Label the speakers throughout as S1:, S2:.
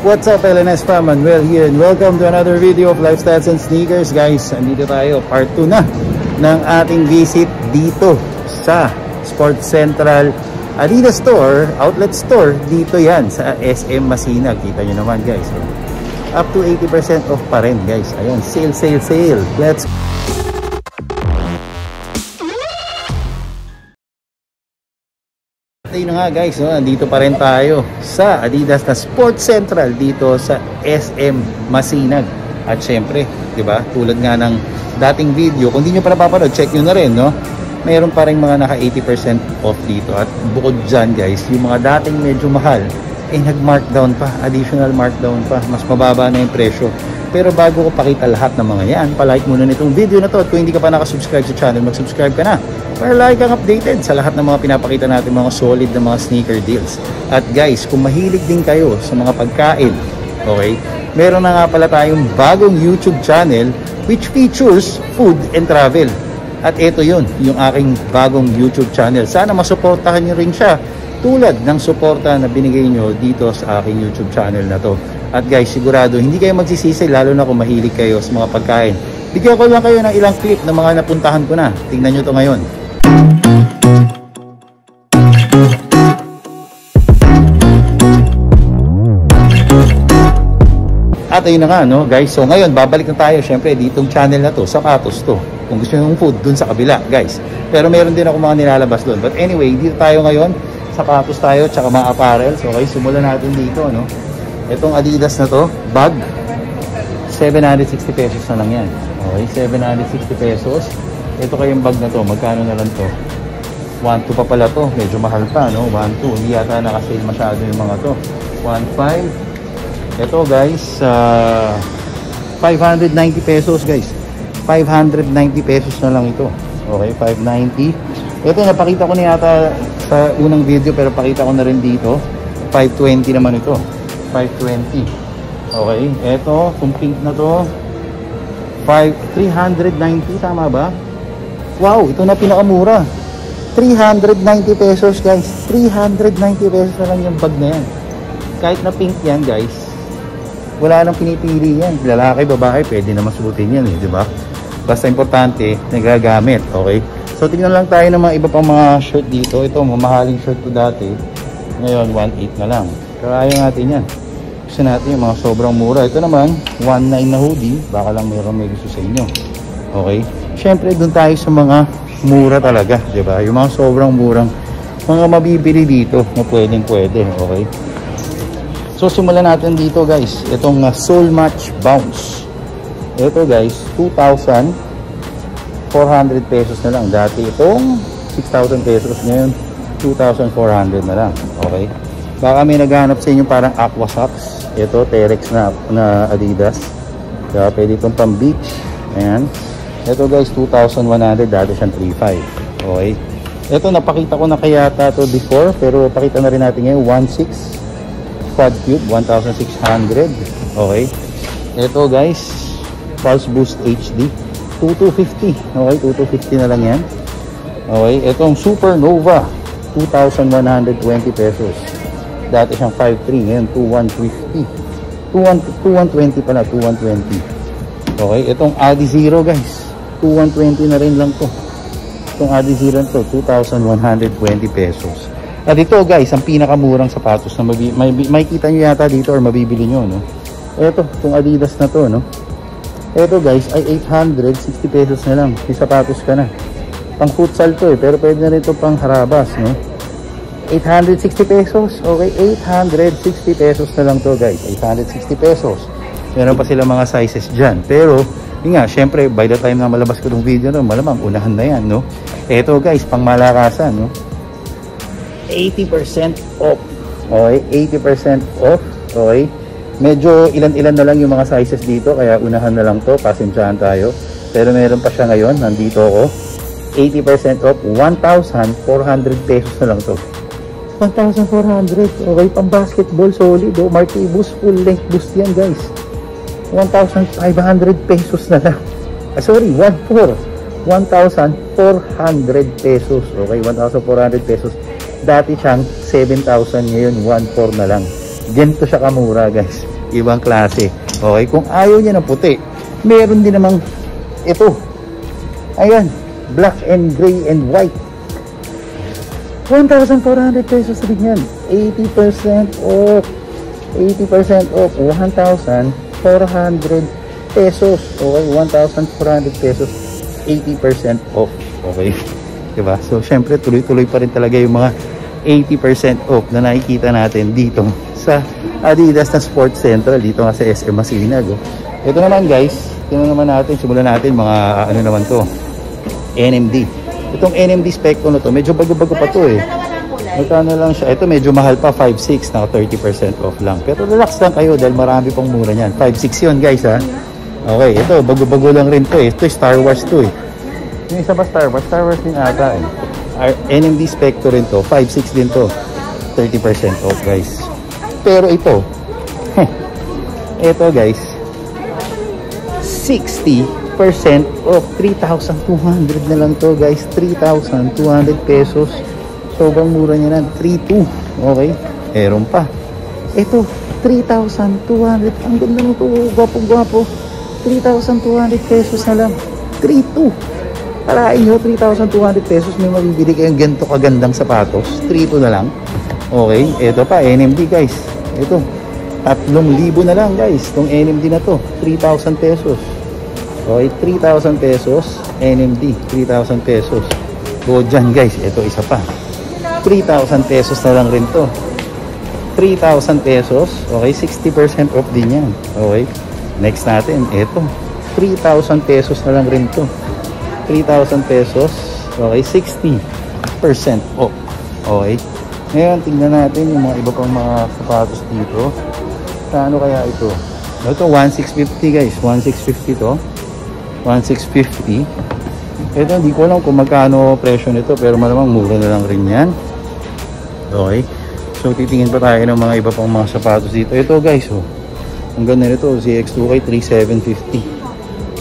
S1: What's up LNS fam? Manuel here and welcome to another video of Lifestyles and Sneakers guys. Andito tayo, part 2 na ng ating visit dito sa Sports Central Adidas Store, outlet store. Dito yan sa SM Masinag. Kita nyo naman guys. Up to 80% off pa rin guys. Ayan, sale, sale, sale. Let's Ayun na nga guys, no? nandito pa rin tayo sa Adidas na Sports Central dito sa SM Masinag. At syempre, 'di ba? Tulad nga ng dating video, kung hindi niyo pa napapanood, check niyo na rin, no? Mayroon pa rin mga naka 80% off dito. At bukod diyan, guys, yung mga dating medyo mahal, eh nag-markdown pa, additional markdown pa, mas mababa na yung presyo. Pero bago ko pakita lahat ng mga yan, palike muna nitong video na to at kung hindi ka pa nakasubscribe sa channel, mag-subscribe ka na para like kang updated sa lahat ng mga pinapakita natin mga solid na mga sneaker deals. At guys, kung mahilig din kayo sa mga pagkain, okay, meron na nga pala tayong bagong YouTube channel which features food and travel. At ito yun, yung aking bagong YouTube channel. Sana masuportahan nyo rin siya tulad ng suporta na binigay nyo dito sa aking YouTube channel na to. At guys, sigurado hindi kayo magsisisi lalo na kung mahilig kayo sa mga pagkain. Bigyan ko lang kayo ng ilang clip ng mga napuntahan ko na. Tingnan nyo to ngayon. At ayun na nga, no, guys. So ngayon, babalik na tayo, syempre, ditong channel na to, sapatos to. Kung gusto nyo ng food, dun sa kabila, guys. Pero meron din ako mga nilalabas doon. But anyway, dito tayo ngayon, sapatos tayo, tsaka mga apparel. So, okay, simulan natin dito, no. Itong Adidas na to, bag, 760 pesos na lang yan. Okay, 760 pesos. Ito kayong bag na to, magkano na lang to? 1.2 pa pala to, medyo mahal pa, no? 1.2, hindi yata nakasale masyado yung mga to. 1.5. Ito guys, uh, 590 pesos guys. 590 pesos na lang ito. Okay, 590. Ito, napakita ko na yata sa unang video, pero pakita ko na rin dito. 520 naman ito. 520. Okay, ito, pink na to, 5, 390, tama ba? Wow, ito na pinakamura. 390 pesos guys. 390 pesos na lang yung bag na yan. Kahit na pink yan guys, wala nang pinipili yan. Lalaki, babae, pwede na masuotin yan eh, di ba? Basta importante, nagagamit, okay? So, tingnan lang tayo ng mga iba pang mga shirt dito. Ito, mamahaling shirt ko dati. Ngayon, 1.8 na lang. Kaya natin yan gusto natin yung mga sobrang mura. Ito naman, 1.9 na hoodie. Baka lang mayroon may gusto sa inyo. Okay? Siyempre, dun tayo sa mga mura talaga. ba diba? Yung mga sobrang murang mga mabibili dito na pwedeng pwede. Okay? So, simulan natin dito guys. Itong uh, Soul Match Bounce. Ito guys, 2,400 pesos na lang. Dati itong 6,000 pesos ngayon, 2,400 na lang. Okay? Baka may naghanap sa inyo parang aqua socks. Ito Terex na, na Adidas. Kaya pwede itong pang beach. Ayan. Ito guys 2,100 dati siyang 3,500 okay? Ito napakita ko na kaya to before pero pakita na rin natin ngayon. 1,600 quad cube 1,600 okay? Ito guys pulse boost HD 2250 okay 2250 na lang yan okay itong supernova 2,120 pesos Dati siyang 5.3, ngayon 2.150. 2.120 pala, 2.120. Okay, itong Adi Zero guys. 2.120 na rin lang to. Itong Adi Zero to, 2,120 pesos. At ito guys, ang pinakamurang sapatos na may, may kita nyo yata dito or mabibili nyo, no? Ito, itong Adidas na to, no? Ito guys, ay 860 pesos na lang. May sapatos ka na. Pang futsal to eh, pero pwede na rin ito pang harabas, no? 860 pesos. Okay, 860 pesos na lang to guys. 860 pesos. Meron pa sila mga sizes dyan. Pero, yun nga, syempre, by the time na malabas ko itong video, no, malamang unahan na yan, no? Ito guys, pang malakasan, no? 80% off. Okay, 80% off. Okay. Medyo ilan-ilan na lang yung mga sizes dito, kaya unahan na lang to, pasensyahan tayo. Pero meron pa siya ngayon, nandito ako. 80% off, 1,400 pesos na lang to. 1,400. Okay, pang basketball solid. Oh, Marquee boost, full length boost yan guys. 1,500 pesos na lang. Ah, sorry, 1,400. 1,400 pesos. Okay, 1,400 pesos. Dati siyang 7,000 ngayon, 1,400 na lang. Ganito siya kamura guys. Ibang klase. Okay, kung ayaw niya ng puti, meron din namang ito. Ayan, black and gray and white. 1,400 pesos din yan. 80% off. 80% off. 1,400 pesos. Okay, 1,400 pesos. 80% off. Okay. Diba? So, syempre, tuloy-tuloy pa rin talaga yung mga 80% off na nakikita natin dito sa Adidas na Sports Central dito nga sa SM Masinag oh. ito naman guys. Tingnan naman natin. Simulan natin mga ano naman to NMD itong NMD Spectro na to medyo bago-bago pa to eh. Magkano lang siya? Ito medyo mahal pa 5.6 na 30% off lang. Pero relax lang kayo dahil marami pang mura niyan. 5.6 yun guys ha? Okay ito bago-bago lang rin to eh. Ito Star Wars to eh. Yung isa ba Star Wars? Star Wars din ata eh NMD Spectre rin to 5.6 din to. 30% off guys. Pero ito ito guys 60% off. 3,200 na lang to guys. 3,200 pesos. Sobrang mura niya na. 3,200 okay? Meron pa. Ito 3,200 ang ganda nito. Gwapo gwapo 3,200 pesos na lang. 3,200 Kalain nyo, 3,200 pesos may mabibili kayong ganito kagandang sapatos. 3 na lang. Okay, ito pa, NMD guys. Ito, 3,000 na lang guys. Itong NMD na to, 3,000 pesos. Okay, 3,000 pesos. NMD, 3,000 pesos. Go dyan guys, ito isa pa. 3,000 pesos na lang rin to. 3,000 pesos. Okay, 60% off din yan. Okay, next natin, ito. 3,000 pesos na lang rin to. 3,000 pesos. Okay, 60% off. Okay. Ngayon, tingnan natin yung mga iba pang mga sapatos dito. Kano kaya ito? Ito, 1,650 guys. 1,650 to. 1,650. Ito, hindi ko alam kung magkano presyo nito. Pero malamang mura na lang rin yan. Okay. So, titingin pa tayo ng mga iba pang mga sapatos dito. Ito guys, oh. Ang ganda nito, CX2K 3,750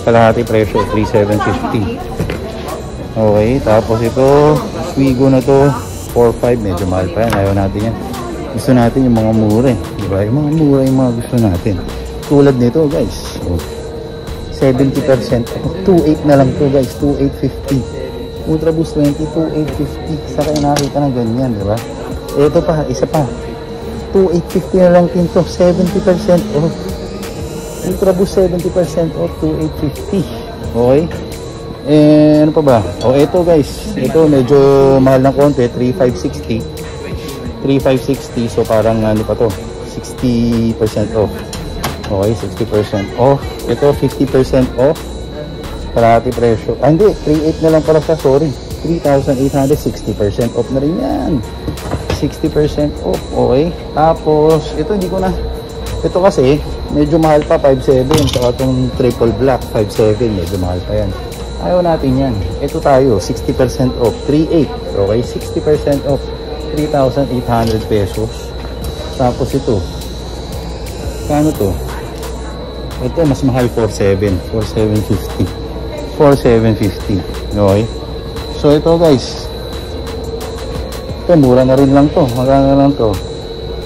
S1: kalahati presyo 3,750 okay tapos ito Swigo na to 4,500 medyo mahal pa yan ayaw natin yan. Gusto natin yung mga mura diba yung mga mura yung mga gusto natin. Tulad nito guys. Oh. 70% 2,800 na lang to guys 2,850 Ultra Boost 20 2,850 sa kayo nakakita ng ganyan diba ito pa isa pa. 2,850 na lang din to 70% off Ultra Boost 70% off to 850. Okay? Eh, ano pa ba? Oh, ito guys. Ito medyo mahal ng konti. 3560. 3560. So, parang ano pa to? 60% off. Okay, 60% off. Ito, 50% off. Kalahati presyo. Ah, hindi. 38 na lang pala sa Sorry. 3,860% off na rin yan. 60% off. Okay. Tapos, ito hindi ko na ito kasi, medyo mahal pa, 5.7. Saka itong triple black, 5.7. Medyo mahal pa yan. Ayaw natin yan. Ito tayo, 60% off, 3.8. Okay, 60% off, 3,800 pesos. Tapos ito, kano to? Ito, mas mahal, 4.7. 4.750. 4.750. Okay. So, ito guys. Ito, mura na rin lang to. Magkano lang to?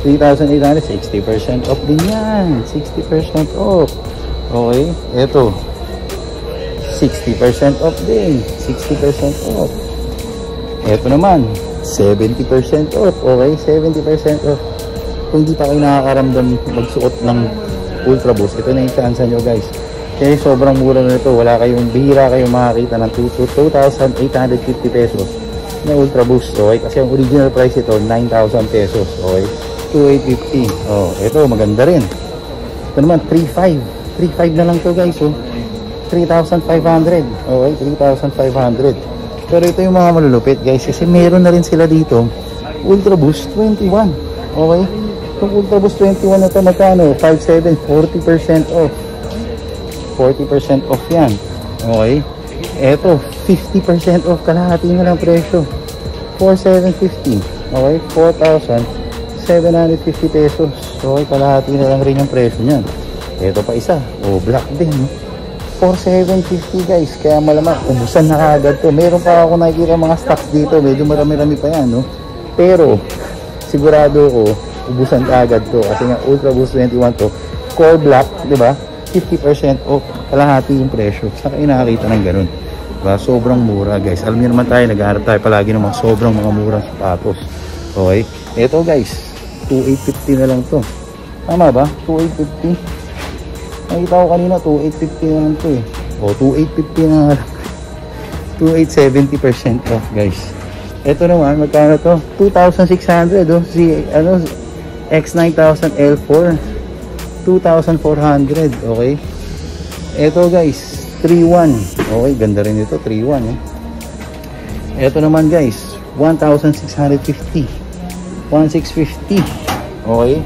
S1: 3,800, 60% off din yan. 60% off. Okay, eto. 60% off din. 60% off. Eto naman, 70% off. Okay, 70% off. Kung di pa kayo nakakaramdam magsuot ng Ultra Boost, ito na yung chance nyo guys. Kasi sobrang mura na ito. Wala kayong, bihira kayong makakita ng 2,850 pesos na Ultra Boost. Okay, kasi ang original price ito, 9,000 pesos. Okay. 2,850. Oh, ito maganda rin. Ito naman 3,500. 3,500 na lang to guys, oh. 3,500. Okay, 3,500. Pero ito yung mga malulupit guys kasi meron na rin sila dito. Ultra Boost 21. Okay? Itong Ultra Boost 21 na ito magkano? 5,700. 40% off. 40% off yan. Okay? Ito, 50% off kalahati na lang presyo. 4,750. Okay? 4,000. 750 pesos. So, kalahati na lang rin yung presyo niyan. Ito pa isa. O, oh, black din. No? 4,750 guys. Kaya malamang, ubusan na kagad to. Meron pa ako nakikita mga stocks dito. Medyo marami-rami pa yan. No? Pero, sigurado ko, ubusan agad to. Kasi nga Ultra Boost 21 to, core black, di ba? 50% off, kalahati yung presyo. Saka nakakita ng ganun. Diba? Sobrang mura guys. Alam niyo naman tayo, nag-aarap tayo palagi ng mga sobrang mga murang sapatos. Okay? Ito guys, 2,850 na lang to. Tama ba? 2,850. Nakita ko kanina, 2,850 na lang to eh. O, 2,850 na lang. 2,870% off guys. Ito naman, magkano to? 2,600 oh. Si, ano, X9000 L4. 2,400. Okay? Ito guys, 3,1. Okay, ganda rin ito, 3,1 eh. Ito naman guys, 1,650. 1,650. Okay?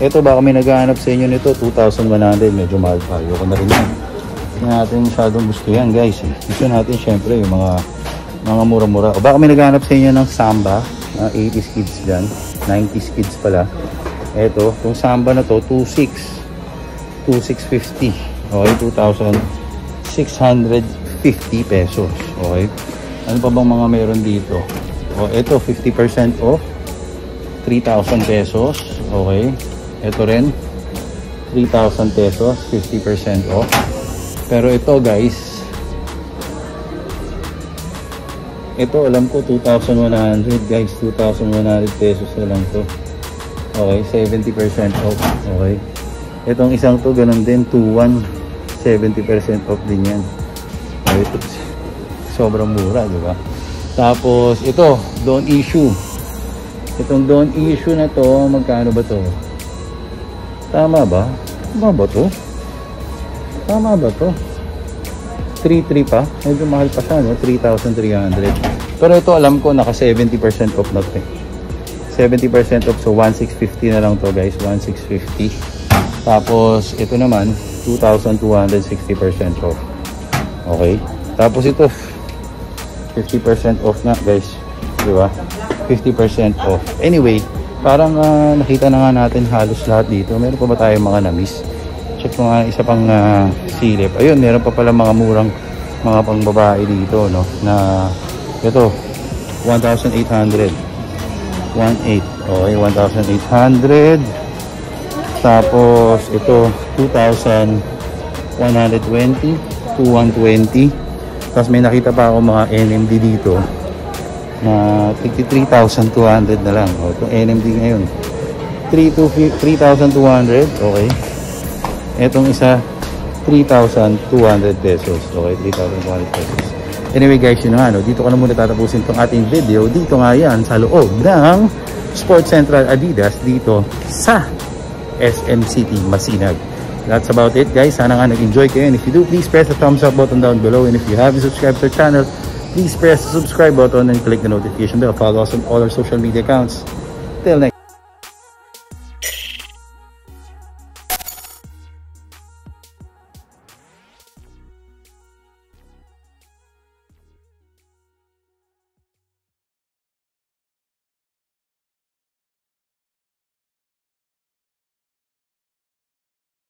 S1: Ito baka may naghahanap sa inyo nito, 2,100. Medyo mahal pa. Ayoko na rin yan. Hindi natin masyadong gusto yan guys. Gusto natin syempre yung mga mga mura-mura. Baka may naghahanap sa inyo ng Samba, uh, 80s kids dyan, 90s kids pala. Ito, itong Samba na to, 2.6. 2,650. Okay, 2,650 pesos. Okay. Ano pa bang mga meron dito? O, ito, 50% off. 3,000 pesos. Okay. Ito rin, 3,000 pesos, 50% off. Pero ito guys, ito alam ko 2,100 guys 2,100 pesos na lang to. Okay 70% off. Okay. Itong isang to ganun din 2,1 70% off din yan. Okay, sobrang mura di ba? Tapos ito don't issue itong don't issue na to magkano ba to tama ba tama ba to tama ba to 3.3 pa. Medyo mahal pa siya, no? 3,300. Pero ito alam ko, naka 70% off na to. 70% off, so 1,650 na lang to guys. 1,650. Tapos, ito naman, 2,260% off. Okay? Tapos ito, 50% off na guys. Di ba? 50% off. Anyway, parang uh, nakita na nga natin halos lahat dito. Meron pa ba tayong mga na-miss? check ko nga isa pang uh, silip. Ayun meron pa pala mga murang mga pang babae dito no? Na ito 1,800 1,800 okay 1,800 tapos ito 2,120 to 120 tapos may nakita pa ako mga NMD dito na 3,200 na lang o, itong NMD ngayon 3,200 okay Etong isa, 3,200 pesos. Okay, 3,200 pesos. Anyway guys, yun nga, no? dito ko na muna tatapusin tong ating video. Dito nga yan sa loob ng Sports Central Adidas dito sa SM City, Masinag. That's about it guys. Sana nga nag-enjoy kayo. And if you do, please press the thumbs up button down below. And if you haven't subscribed to our channel, please press the subscribe button and click the notification bell. Follow us on all our social media accounts. Till next